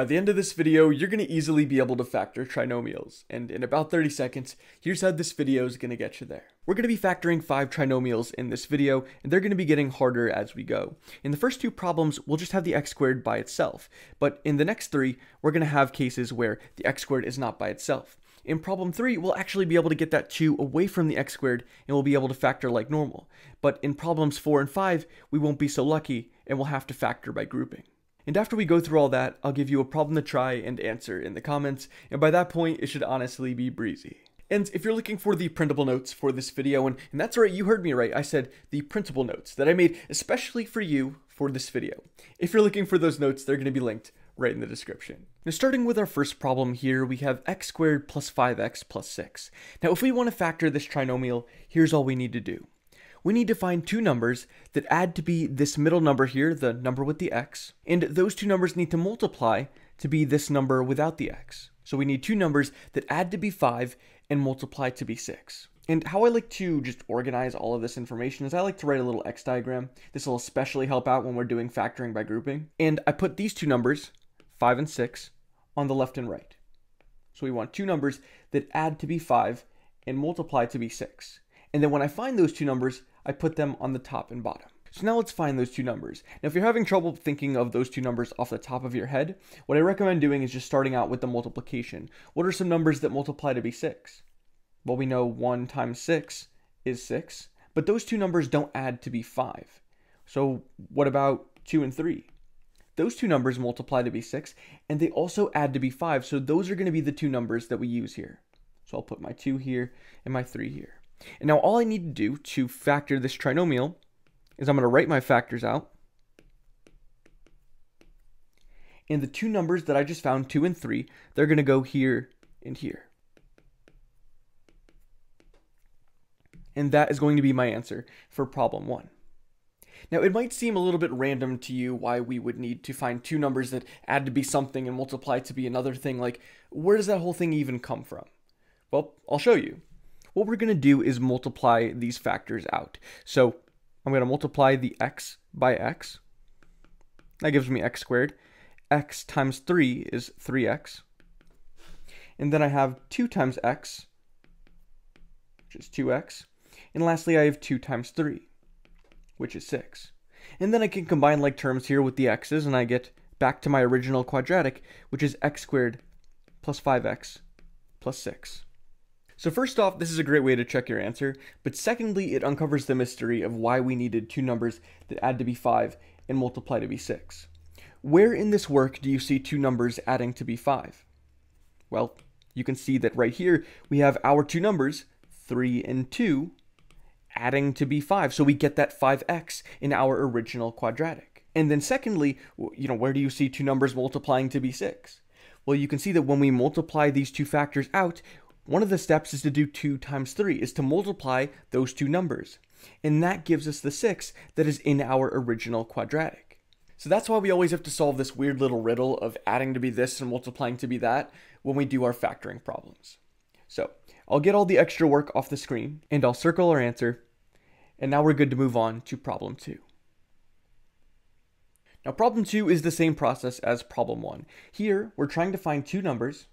By the end of this video, you're going to easily be able to factor trinomials, and in about 30 seconds, here's how this video is going to get you there. We're going to be factoring five trinomials in this video, and they're going to be getting harder as we go. In the first two problems, we'll just have the x squared by itself, but in the next three, we're going to have cases where the x squared is not by itself. In problem 3, we'll actually be able to get that 2 away from the x squared and we'll be able to factor like normal. But in problems 4 and 5, we won't be so lucky and we'll have to factor by grouping. And after we go through all that, I'll give you a problem to try and answer in the comments, and by that point, it should honestly be breezy. And if you're looking for the printable notes for this video, and, and that's right, you heard me right, I said the printable notes that I made especially for you for this video. If you're looking for those notes, they're going to be linked right in the description. Now starting with our first problem here, we have x squared plus 5x plus 6. Now if we want to factor this trinomial, here's all we need to do we need to find two numbers that add to be this middle number here, the number with the x, and those two numbers need to multiply to be this number without the x. So we need two numbers that add to be 5 and multiply to be 6. And how I like to just organize all of this information is I like to write a little x diagram. This will especially help out when we're doing factoring by grouping. And I put these two numbers, 5 and 6, on the left and right. So we want two numbers that add to be 5 and multiply to be 6. And then when I find those two numbers, I put them on the top and bottom. So now let's find those two numbers. Now if you're having trouble thinking of those two numbers off the top of your head, what I recommend doing is just starting out with the multiplication. What are some numbers that multiply to be 6? Well, we know 1 times 6 is 6, but those two numbers don't add to be 5. So what about 2 and 3? Those two numbers multiply to be 6, and they also add to be 5, so those are going to be the two numbers that we use here. So I'll put my 2 here and my 3 here. And now all I need to do to factor this trinomial is I'm going to write my factors out. And the two numbers that I just found, 2 and 3, they're going to go here and here. And that is going to be my answer for problem 1. Now, it might seem a little bit random to you why we would need to find two numbers that add to be something and multiply to be another thing. Like, where does that whole thing even come from? Well, I'll show you what we're going to do is multiply these factors out. So I'm going to multiply the x by x. That gives me x squared. x times 3 is 3x. And then I have 2 times x, which is 2x. And lastly, I have 2 times 3, which is 6. And then I can combine like terms here with the x's, and I get back to my original quadratic, which is x squared plus 5x plus 6. So first off, this is a great way to check your answer, but secondly, it uncovers the mystery of why we needed two numbers that add to be 5 and multiply to be 6. Where in this work do you see two numbers adding to be 5? Well, you can see that right here we have our two numbers, 3 and 2, adding to be 5. So we get that 5x in our original quadratic. And then secondly, you know, where do you see two numbers multiplying to be 6? Well, you can see that when we multiply these two factors out, one of the steps is to do 2 times 3, is to multiply those two numbers. And that gives us the 6 that is in our original quadratic. So that's why we always have to solve this weird little riddle of adding to be this and multiplying to be that when we do our factoring problems. So I'll get all the extra work off the screen and I'll circle our answer. And now we're good to move on to problem 2. Now problem 2 is the same process as problem 1. Here, we're trying to find two numbers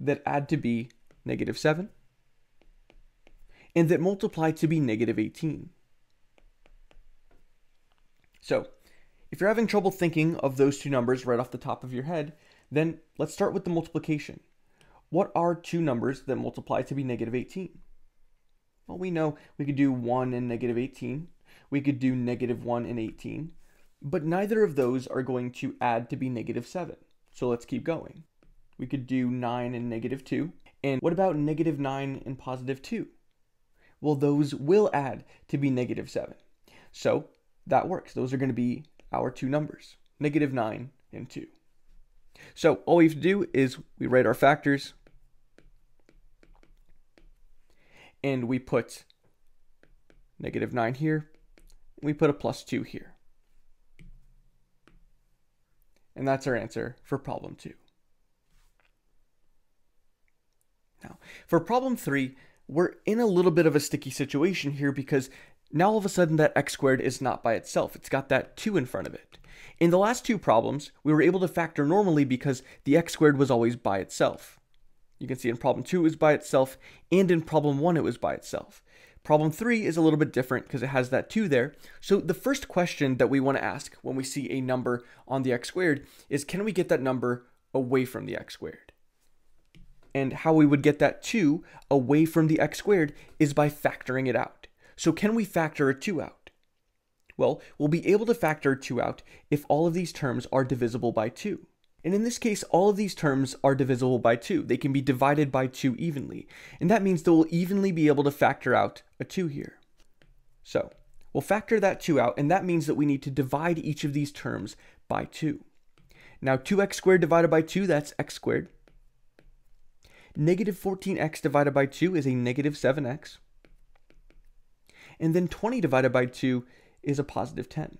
that add to be negative 7 and that multiply to be negative 18. So, if you're having trouble thinking of those two numbers right off the top of your head, then let's start with the multiplication. What are two numbers that multiply to be negative 18? Well, we know we could do 1 and negative 18. We could do negative 1 and 18. But neither of those are going to add to be negative 7. So let's keep going we could do 9 and negative 2. And what about negative 9 and positive 2? Well, those will add to be negative 7. So that works. Those are going to be our two numbers, negative 9 and 2. So all we have to do is we write our factors and we put negative 9 here, we put a plus 2 here. And that's our answer for problem 2. Now, for problem three, we're in a little bit of a sticky situation here because now all of a sudden that x squared is not by itself. It's got that 2 in front of it. In the last two problems, we were able to factor normally because the x squared was always by itself. You can see in problem 2 it was by itself, and in problem 1 it was by itself. Problem 3 is a little bit different because it has that 2 there. So the first question that we want to ask when we see a number on the x squared is can we get that number away from the x squared? And how we would get that 2 away from the x squared is by factoring it out. So can we factor a 2 out? Well, we'll be able to factor 2 out if all of these terms are divisible by 2. And in this case, all of these terms are divisible by 2. They can be divided by 2 evenly. And that means that we'll evenly be able to factor out a 2 here. So, we'll factor that 2 out, and that means that we need to divide each of these terms by 2. Now, 2x squared divided by 2, that's x squared. Negative 14x divided by 2 is a negative 7x and then 20 divided by 2 is a positive 10.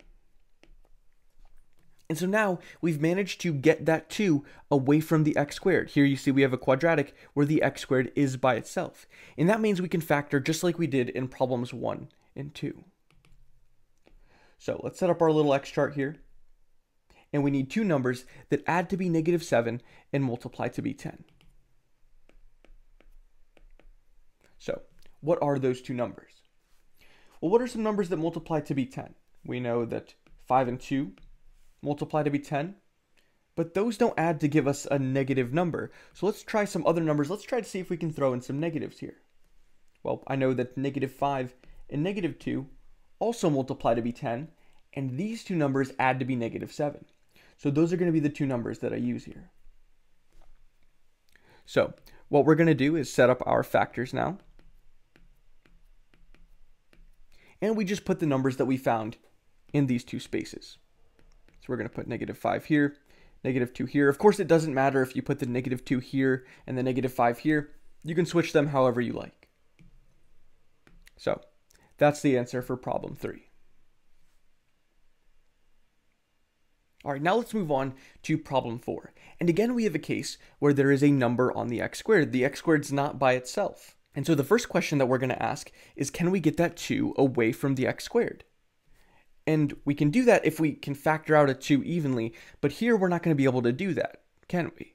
And so now we've managed to get that 2 away from the x squared. Here you see we have a quadratic where the x squared is by itself. And that means we can factor just like we did in problems 1 and 2. So let's set up our little x chart here. And we need two numbers that add to be negative 7 and multiply to be 10. So what are those two numbers? Well, what are some numbers that multiply to be 10? We know that 5 and 2 multiply to be 10, but those don't add to give us a negative number. So let's try some other numbers. Let's try to see if we can throw in some negatives here. Well, I know that negative 5 and negative 2 also multiply to be 10, and these two numbers add to be negative 7. So those are going to be the two numbers that I use here. So what we're going to do is set up our factors now. And we just put the numbers that we found in these two spaces. So we're going to put negative 5 here, negative 2 here. Of course, it doesn't matter if you put the negative 2 here and the negative 5 here. You can switch them however you like. So that's the answer for problem 3. All right, now let's move on to problem 4. And again, we have a case where there is a number on the x squared. The x squared is not by itself. And so the first question that we're going to ask is can we get that 2 away from the x squared? And we can do that if we can factor out a 2 evenly, but here we're not going to be able to do that, can we?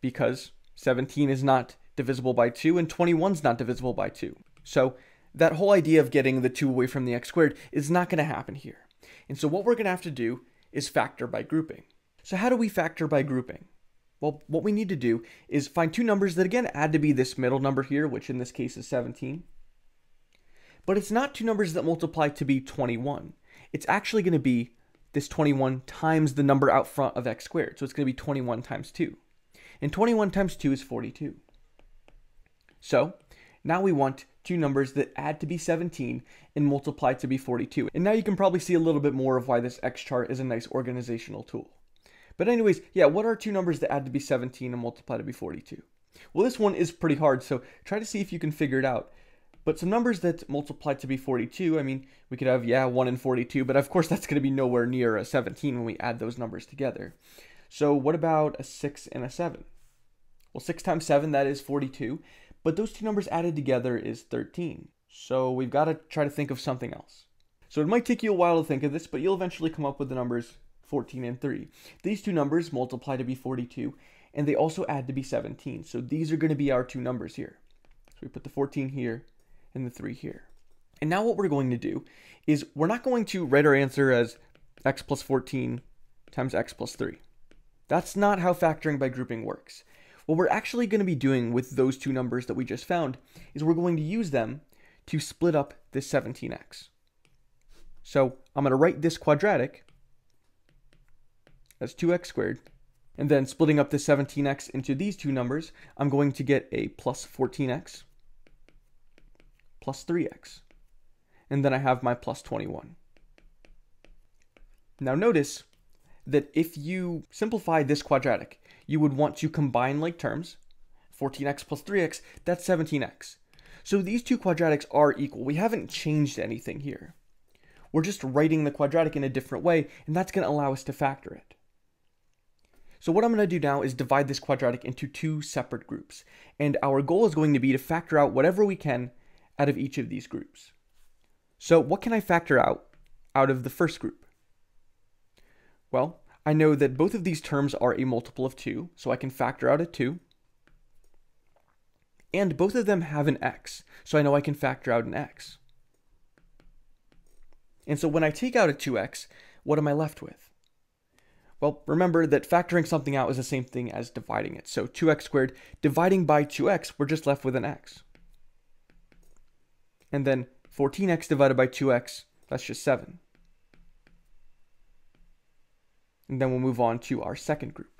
Because 17 is not divisible by 2 and 21 is not divisible by 2. So that whole idea of getting the 2 away from the x squared is not going to happen here. And so what we're going to have to do is factor by grouping. So how do we factor by grouping? Well, what we need to do is find two numbers that again add to be this middle number here, which in this case is 17. But it's not two numbers that multiply to be 21. It's actually going to be this 21 times the number out front of x squared. So it's going to be 21 times 2. And 21 times 2 is 42. So now we want two numbers that add to be 17 and multiply to be 42. And now you can probably see a little bit more of why this X chart is a nice organizational tool. But anyways, yeah, what are two numbers that add to be 17 and multiply to be 42? Well, this one is pretty hard, so try to see if you can figure it out. But some numbers that multiply to be 42, I mean, we could have, yeah, 1 and 42, but of course that's going to be nowhere near a 17 when we add those numbers together. So what about a 6 and a 7? Well, 6 times 7, that is 42, but those two numbers added together is 13. So we've got to try to think of something else. So it might take you a while to think of this, but you'll eventually come up with the numbers 14 and 3. These two numbers multiply to be 42, and they also add to be 17. So these are going to be our two numbers here. So we put the 14 here and the 3 here. And now what we're going to do is we're not going to write our answer as x plus 14 times x plus 3. That's not how factoring by grouping works. What we're actually going to be doing with those two numbers that we just found is we're going to use them to split up this 17x. So I'm going to write this quadratic as 2x squared. And then splitting up the 17x into these two numbers, I'm going to get a plus 14x plus 3x. And then I have my plus 21. Now notice that if you simplify this quadratic, you would want to combine like terms. 14x plus 3x, that's 17x. So these two quadratics are equal. We haven't changed anything here. We're just writing the quadratic in a different way, and that's going to allow us to factor it. So what I'm going to do now is divide this quadratic into two separate groups. And our goal is going to be to factor out whatever we can out of each of these groups. So what can I factor out out of the first group? Well, I know that both of these terms are a multiple of 2, so I can factor out a 2. And both of them have an x, so I know I can factor out an x. And so when I take out a 2x, what am I left with? Well, remember that factoring something out is the same thing as dividing it. So 2x squared dividing by 2x, we're just left with an x. And then 14x divided by 2x, that's just 7. And then we'll move on to our second group.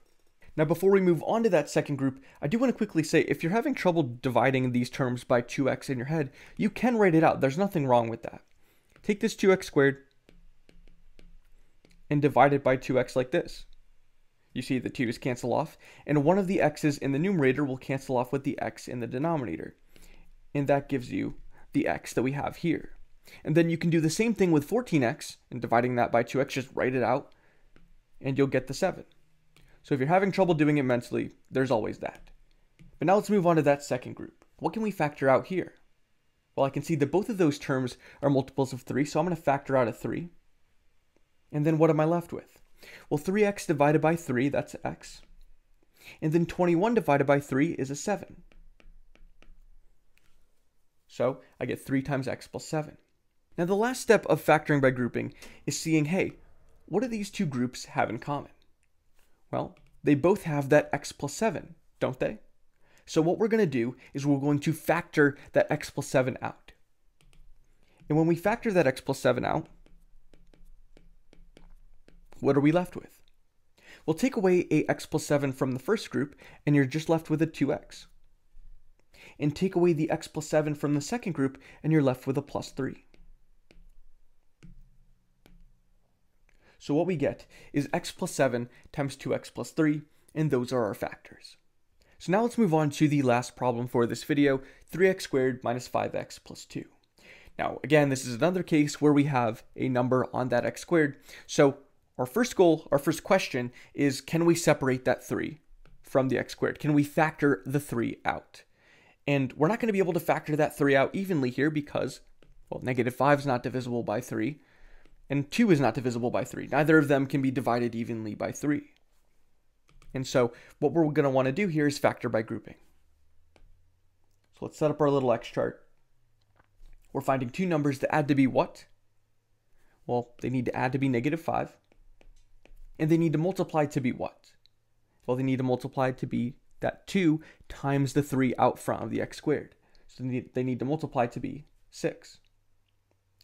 Now, before we move on to that second group, I do want to quickly say if you're having trouble dividing these terms by 2x in your head, you can write it out. There's nothing wrong with that. Take this 2x squared and divide it by 2x like this. You see the 2's cancel off, and one of the x's in the numerator will cancel off with the x in the denominator. And that gives you the x that we have here. And then you can do the same thing with 14x, and dividing that by 2x, just write it out, and you'll get the 7. So if you're having trouble doing it mentally, there's always that. But now let's move on to that second group. What can we factor out here? Well, I can see that both of those terms are multiples of 3, so I'm going to factor out a 3. And then what am I left with? Well, 3x divided by 3, that's x. And then 21 divided by 3 is a 7. So I get 3 times x plus 7. Now the last step of factoring by grouping is seeing, hey, what do these two groups have in common? Well, they both have that x plus 7, don't they? So what we're going to do is we're going to factor that x plus 7 out. And when we factor that x plus 7 out, what are we left with? We'll take away a x plus 7 from the first group, and you're just left with a 2x. And take away the x plus 7 from the second group, and you're left with a plus 3. So what we get is x plus 7 times 2x plus 3, and those are our factors. So now let's move on to the last problem for this video, 3x squared minus 5x plus 2. Now, again, this is another case where we have a number on that x squared. So our first goal, our first question is, can we separate that 3 from the x squared? Can we factor the 3 out? And we're not going to be able to factor that 3 out evenly here because, well, negative 5 is not divisible by 3, and 2 is not divisible by 3. Neither of them can be divided evenly by 3. And so what we're going to want to do here is factor by grouping. So let's set up our little x chart. We're finding two numbers that add to be what? Well, they need to add to be negative 5. And they need to multiply to be what? Well, they need to multiply to be that 2 times the 3 out front of the x squared. So they need, they need to multiply to be 6.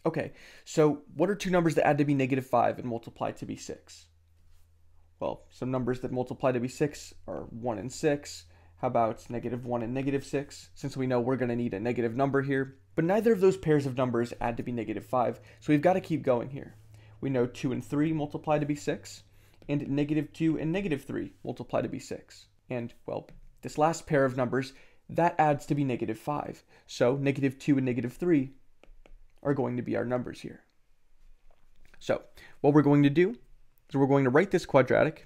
Okay, so what are two numbers that add to be negative 5 and multiply to be 6? Well, some numbers that multiply to be 6 are 1 and 6. How about negative 1 and negative 6? Since we know we're going to need a negative number here. But neither of those pairs of numbers add to be negative 5, so we've got to keep going here. We know 2 and 3 multiply to be 6, and negative 2 and negative 3 multiply to be 6. And, well, this last pair of numbers, that adds to be negative 5. So negative 2 and negative 3 are going to be our numbers here. So what we're going to do is we're going to write this quadratic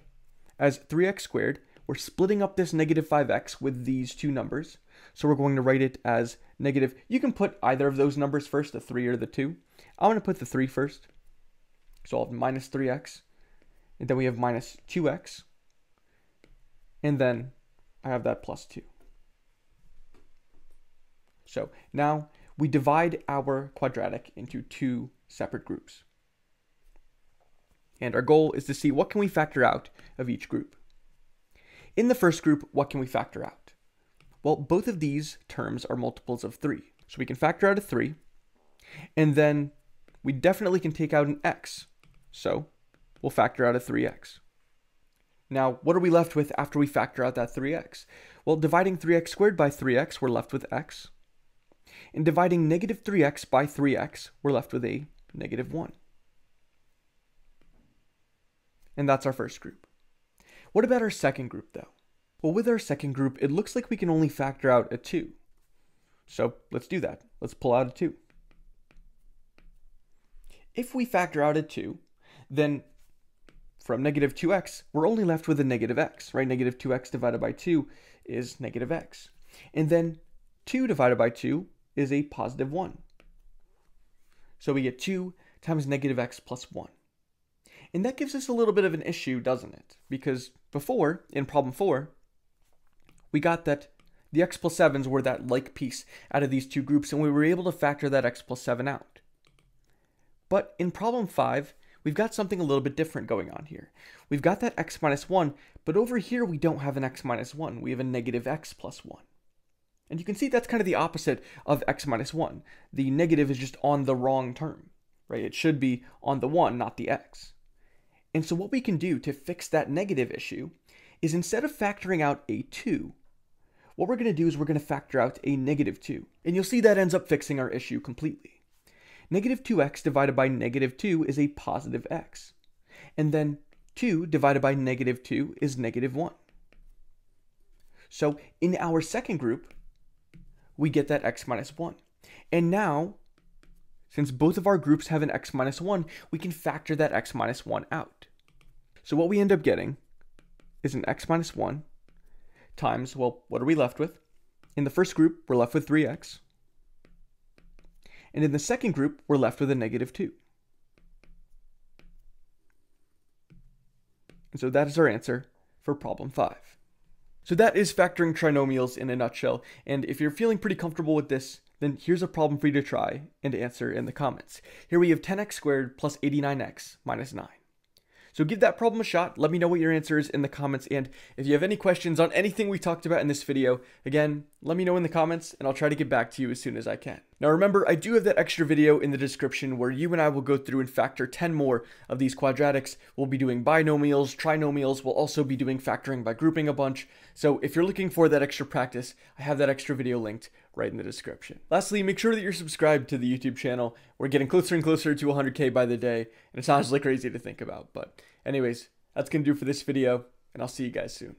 as 3x squared. We're splitting up this negative 5x with these two numbers. So we're going to write it as negative. You can put either of those numbers first, the 3 or the 2. I'm going to put the 3 first. So I'll have minus 3x. And then we have minus 2x. And then I have that plus 2. So now we divide our quadratic into two separate groups. And our goal is to see what can we factor out of each group. In the first group, what can we factor out? Well, both of these terms are multiples of 3. So we can factor out a 3, and then we definitely can take out an x. So we'll factor out a 3x. Now, what are we left with after we factor out that 3x? Well, dividing 3x squared by 3x, we're left with x. And dividing negative 3x by 3x, we're left with a negative 1. And that's our first group. What about our second group, though? Well, with our second group, it looks like we can only factor out a 2. So let's do that. Let's pull out a 2. If we factor out a 2, then from negative 2x, we're only left with a negative x, right? Negative 2x divided by 2 is negative x. And then 2 divided by 2 is a positive 1. So we get 2 times negative x plus 1. And that gives us a little bit of an issue, doesn't it? Because before, in problem 4, we got that the x plus 7s were that like piece out of these two groups, and we were able to factor that x plus 7 out. But in problem 5, we've got something a little bit different going on here. We've got that x minus 1, but over here we don't have an x minus 1. We have a negative x plus 1. And you can see that's kind of the opposite of x minus 1. The negative is just on the wrong term, right? It should be on the 1, not the x. And so what we can do to fix that negative issue is instead of factoring out a 2, what we're going to do is we're going to factor out a negative 2. And you'll see that ends up fixing our issue completely. Negative 2x divided by negative 2 is a positive x. And then 2 divided by negative 2 is negative 1. So in our second group, we get that x minus 1. And now, since both of our groups have an x minus 1, we can factor that x minus 1 out. So what we end up getting is an x minus 1 times, well, what are we left with? In the first group, we're left with 3x. And in the second group, we're left with a negative 2. And so that is our answer for problem 5. So that is factoring trinomials in a nutshell, and if you're feeling pretty comfortable with this, then here's a problem for you to try and answer in the comments. Here we have 10x squared plus 89x minus 9. So give that problem a shot. Let me know what your answer is in the comments. And if you have any questions on anything we talked about in this video, again, let me know in the comments and I'll try to get back to you as soon as I can. Now remember, I do have that extra video in the description where you and I will go through and factor 10 more of these quadratics. We'll be doing binomials, trinomials, we'll also be doing factoring by grouping a bunch. So if you're looking for that extra practice, I have that extra video linked right in the description. Lastly, make sure that you're subscribed to the YouTube channel. We're getting closer and closer to 100k by the day, and it sounds like crazy to think about. But anyways, that's going to do for this video, and I'll see you guys soon.